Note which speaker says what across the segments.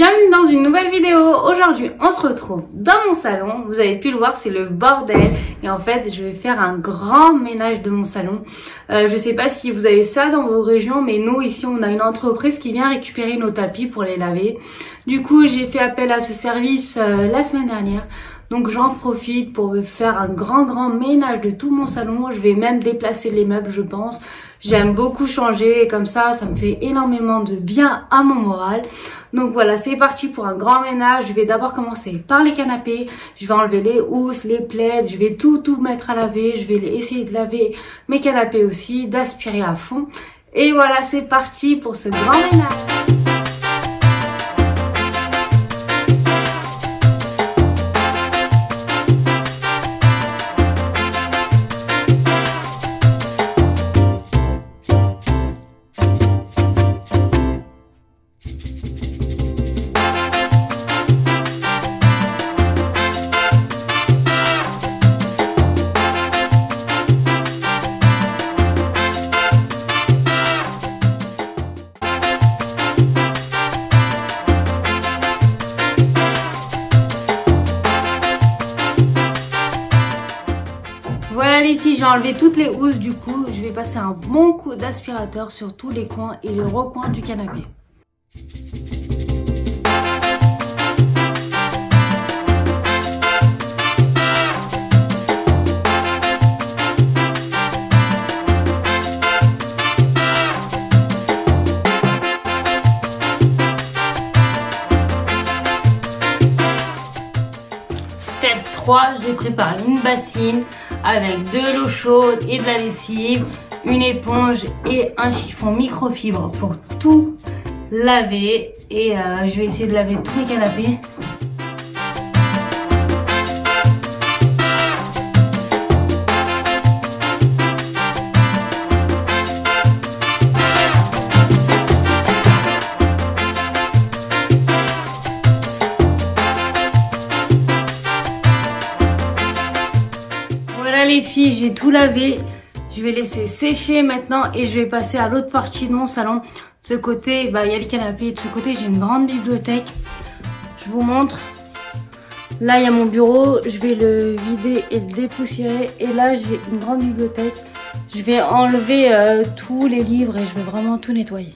Speaker 1: bienvenue dans une nouvelle vidéo. Aujourd'hui, on se retrouve dans mon salon. Vous avez pu le voir, c'est le bordel. Et en fait, je vais faire un grand ménage de mon salon. Euh, je sais pas si vous avez ça dans vos régions, mais nous, ici, on a une entreprise qui vient récupérer nos tapis pour les laver. Du coup, j'ai fait appel à ce service euh, la semaine dernière. Donc j'en profite pour faire un grand grand ménage de tout mon salon. Je vais même déplacer les meubles je pense. J'aime beaucoup changer comme ça ça me fait énormément de bien à mon moral. Donc voilà c'est parti pour un grand ménage. Je vais d'abord commencer par les canapés. Je vais enlever les housses, les plaids. Je vais tout tout mettre à laver. Je vais essayer de laver mes canapés aussi, d'aspirer à fond. Et voilà c'est parti pour ce grand ménage. J'ai enlevé toutes les housses du coup. Je vais passer un bon coup d'aspirateur sur tous les coins et le recoin du canapé. Step 3, j'ai préparé une bassine avec de l'eau chaude et de la lessive, une éponge et un chiffon microfibre pour tout laver. Et euh, je vais essayer de laver tous mes canapés les filles, j'ai tout lavé. Je vais laisser sécher maintenant et je vais passer à l'autre partie de mon salon. De ce côté, bah, il y a le canapé. De ce côté, j'ai une grande bibliothèque. Je vous montre. Là, il y a mon bureau. Je vais le vider et le dépoussiérer. Et là, j'ai une grande bibliothèque. Je vais enlever euh, tous les livres et je vais vraiment tout nettoyer.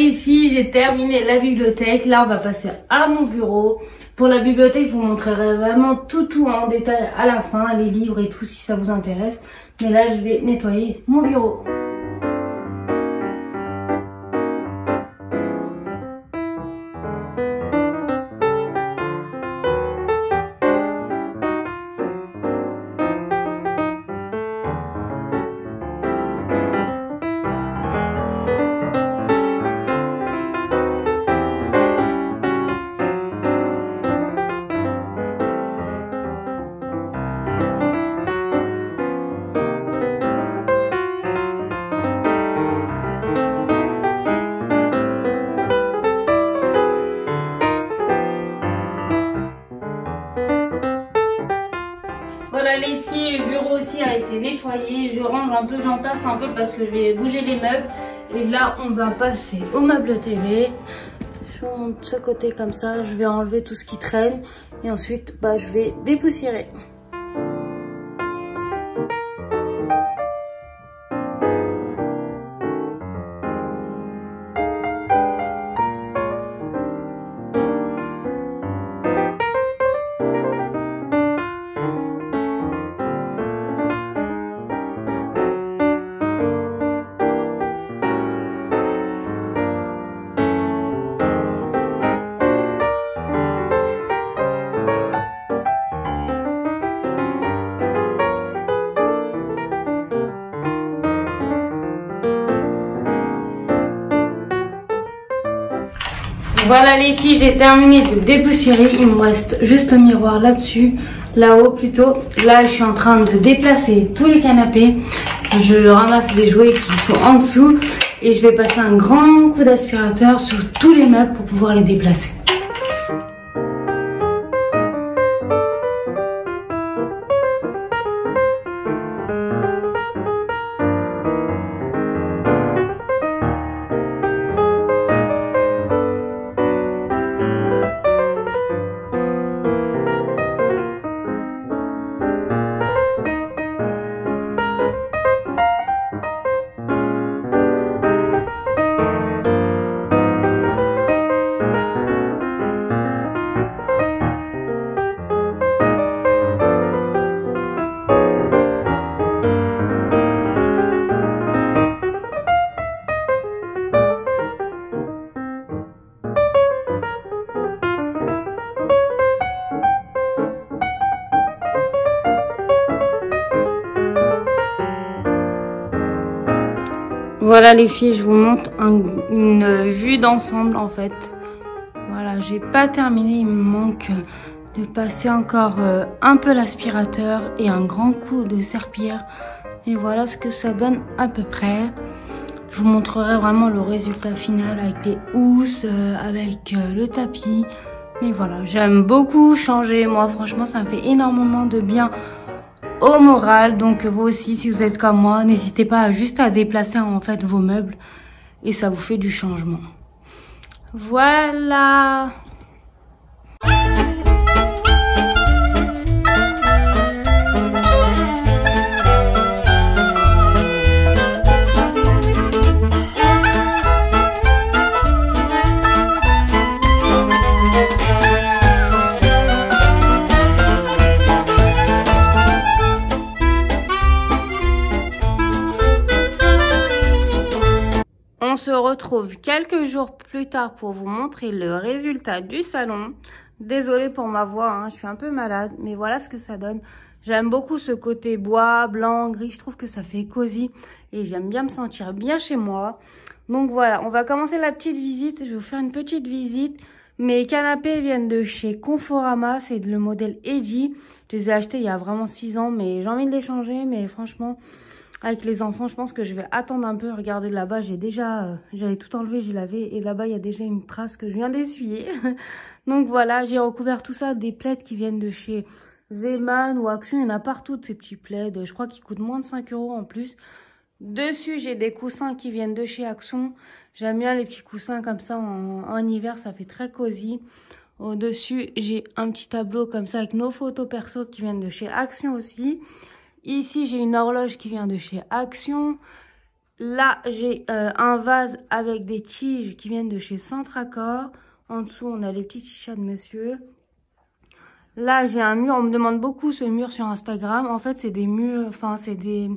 Speaker 1: Les filles, j'ai terminé la bibliothèque. Là, on va passer à mon bureau. Pour la bibliothèque, je vous montrerai vraiment tout, tout en détail à la fin, les livres et tout si ça vous intéresse. Mais là, je vais nettoyer mon bureau. Le bureau aussi a été nettoyé. Je range un peu, j'entasse un peu parce que je vais bouger les meubles. Et là, on va passer au meuble TV. Je monte ce côté comme ça. Je vais enlever tout ce qui traîne. Et ensuite, bah, je vais dépoussiérer. Voilà les filles, j'ai terminé de dépoussiérer. Il me reste juste le miroir là-dessus, là-haut plutôt. Là, je suis en train de déplacer tous les canapés. Je ramasse les jouets qui sont en dessous et je vais passer un grand coup d'aspirateur sur tous les meubles pour pouvoir les déplacer. Voilà les filles, je vous montre une vue d'ensemble en fait. Voilà, j'ai pas terminé, il me manque de passer encore euh, un peu l'aspirateur et un grand coup de serpillère. Et voilà ce que ça donne à peu près. Je vous montrerai vraiment le résultat final avec les housses, euh, avec euh, le tapis. Mais voilà, j'aime beaucoup changer. Moi, franchement, ça me fait énormément de bien au moral. Donc vous aussi, si vous êtes comme moi, n'hésitez pas juste à déplacer en fait vos meubles et ça vous fait du changement. Voilà. Quelques jours plus tard pour vous montrer le résultat du salon. Désolée pour ma voix, hein, je suis un peu malade, mais voilà ce que ça donne. J'aime beaucoup ce côté bois, blanc, gris, je trouve que ça fait cosy et j'aime bien me sentir bien chez moi. Donc voilà, on va commencer la petite visite. Je vais vous faire une petite visite. Mes canapés viennent de chez Conforama, c'est le modèle Edgy. Je les ai achetés il y a vraiment 6 ans, mais j'ai envie de les changer, mais franchement, avec les enfants, je pense que je vais attendre un peu. Regardez là-bas, j'ai déjà, euh, j'avais tout enlevé, j'ai lavé. Et là-bas, il y a déjà une trace que je viens d'essuyer. Donc voilà, j'ai recouvert tout ça des plaids qui viennent de chez Zeman ou Action. Il y en a partout de ces petits plaids. Je crois qu'ils coûtent moins de 5 euros en plus. Dessus, j'ai des coussins qui viennent de chez Action. J'aime bien les petits coussins comme ça en, en hiver, ça fait très cosy. Au-dessus, j'ai un petit tableau comme ça avec nos photos perso qui viennent de chez Action aussi. Ici, j'ai une horloge qui vient de chez Action. Là, j'ai euh, un vase avec des tiges qui viennent de chez Centracor. En dessous, on a les petits chichas de monsieur. Là, j'ai un mur. On me demande beaucoup ce mur sur Instagram. En fait, c'est des murs, enfin, c'est des,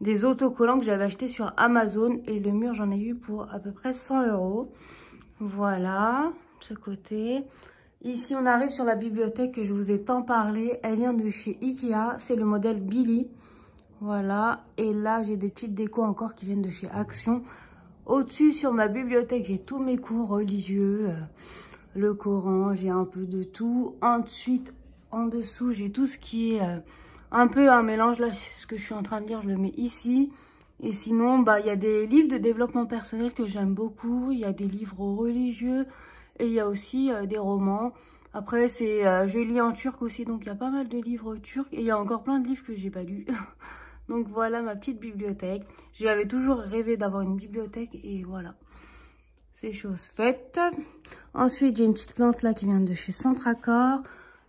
Speaker 1: des autocollants que j'avais acheté sur Amazon. Et le mur, j'en ai eu pour à peu près 100 euros. Voilà, ce côté. Ici, on arrive sur la bibliothèque que je vous ai tant parlé. Elle vient de chez Ikea. C'est le modèle Billy. Voilà. Et là, j'ai des petites décos encore qui viennent de chez Action. Au-dessus, sur ma bibliothèque, j'ai tous mes cours religieux. Euh, le Coran, j'ai un peu de tout. Ensuite, en dessous, j'ai tout ce qui est euh, un peu un mélange. Là, ce que je suis en train de dire, je le mets ici. Et sinon, bah, il y a des livres de développement personnel que j'aime beaucoup. Il y a des livres religieux. Et il y a aussi euh, des romans. Après, c'est, euh, je lis en turc aussi, donc il y a pas mal de livres turcs. Et il y a encore plein de livres que j'ai pas lus. donc voilà ma petite bibliothèque. J'avais toujours rêvé d'avoir une bibliothèque et voilà. C'est chose faite. Ensuite, j'ai une petite plante là qui vient de chez Centracor.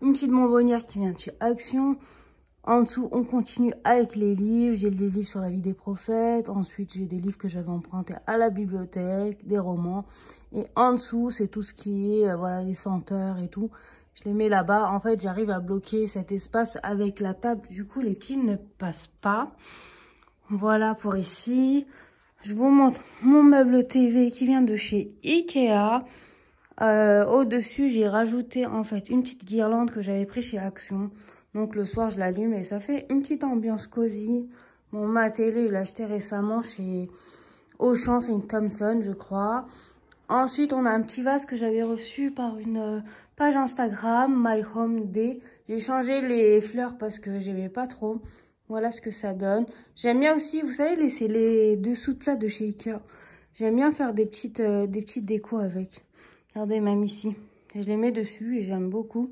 Speaker 1: Une petite bonbonnière qui vient de chez Action. En dessous, on continue avec les livres. J'ai des livres sur la vie des prophètes. Ensuite, j'ai des livres que j'avais empruntés à la bibliothèque, des romans. Et en dessous, c'est tout ce qui est, euh, voilà, les senteurs et tout. Je les mets là-bas. En fait, j'arrive à bloquer cet espace avec la table. Du coup, les petits ne passent pas. Voilà pour ici. Je vous montre mon meuble TV qui vient de chez Ikea. Euh, Au-dessus, j'ai rajouté en fait une petite guirlande que j'avais pris chez Action. Donc le soir, je l'allume et ça fait une petite ambiance cosy. Mon ma télé, je l'ai acheté récemment chez Auchan, c'est une je crois. Ensuite, on a un petit vase que j'avais reçu par une euh, page Instagram, My Home Day. J'ai changé les fleurs parce que j'aimais pas trop. Voilà ce que ça donne. J'aime bien aussi, vous savez, laisser les dessous de plat de chez Ikea. J'aime bien faire des petites, euh, des petites décos avec. Regardez, même ici. je les mets dessus et j'aime beaucoup.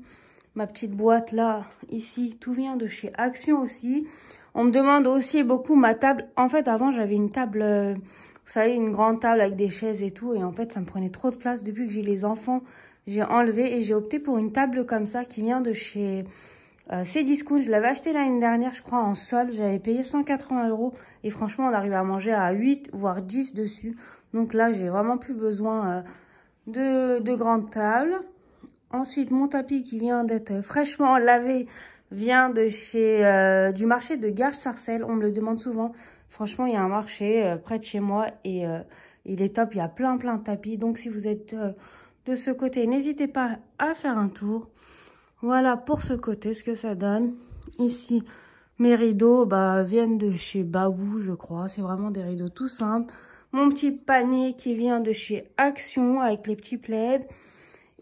Speaker 1: Ma petite boîte là, ici, tout vient de chez Action aussi. On me demande aussi beaucoup ma table. En fait, avant, j'avais une table, euh, vous savez, une grande table avec des chaises et tout. Et en fait, ça me prenait trop de place. Depuis que j'ai les enfants, j'ai enlevé et j'ai opté pour une table comme ça qui vient de chez euh, Cdiscount. Je l'avais acheté l'année dernière, je crois, en sol. J'avais payé 180 euros. Et franchement, on arrive à manger à 8, voire 10 dessus. Donc là, j'ai vraiment plus besoin euh, de, de grandes tables. Ensuite, mon tapis qui vient d'être fraîchement lavé vient de chez euh, du marché de Gare-Sarcelles. On me le demande souvent. Franchement, il y a un marché euh, près de chez moi et euh, il est top. Il y a plein, plein de tapis. Donc, si vous êtes de ce côté, n'hésitez pas à faire un tour. Voilà pour ce côté, ce que ça donne. Ici, mes rideaux bah, viennent de chez Babou, je crois. C'est vraiment des rideaux tout simples. Mon petit panier qui vient de chez Action avec les petits plaids.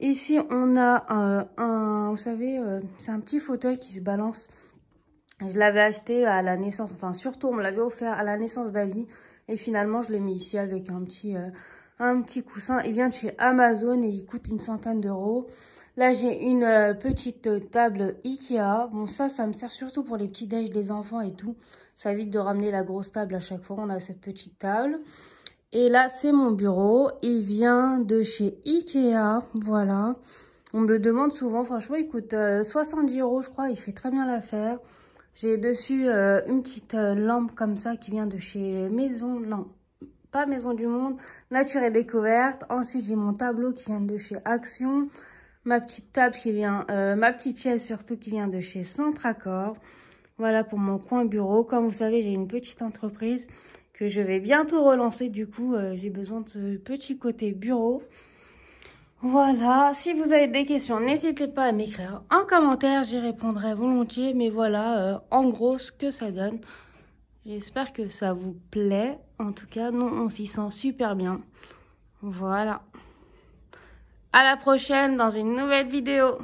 Speaker 1: Ici, on a euh, un, vous savez, euh, c'est un petit fauteuil qui se balance. Je l'avais acheté à la naissance, enfin surtout on me l'avait offert à la naissance d'Ali. Et finalement, je l'ai mis ici avec un petit, euh, un petit coussin. Il vient de chez Amazon et il coûte une centaine d'euros. Là, j'ai une petite table Ikea. Bon, ça, ça me sert surtout pour les petits déj des enfants et tout. Ça évite de ramener la grosse table à chaque fois. On a cette petite table. Et là, c'est mon bureau. Il vient de chez Ikea. Voilà. On me le demande souvent. Franchement, il coûte 70 euh, euros, je crois. Il fait très bien l'affaire. J'ai dessus euh, une petite euh, lampe comme ça qui vient de chez Maison... Non, pas Maison du Monde. Nature et Découverte. Ensuite, j'ai mon tableau qui vient de chez Action. Ma petite table qui vient... ma petite chaise surtout qui vient de chez Centre. Voilà pour mon coin bureau. Comme vous savez, j'ai une petite entreprise que je vais bientôt relancer. Du coup, euh, j'ai besoin de ce petit côté bureau. Voilà, si vous avez des questions, n'hésitez pas à m'écrire en commentaire, j'y répondrai volontiers. Mais voilà, euh, en gros, ce que ça donne. J'espère que ça vous plaît. En tout cas, nous, on s'y sent super bien. Voilà. À la prochaine dans une nouvelle vidéo.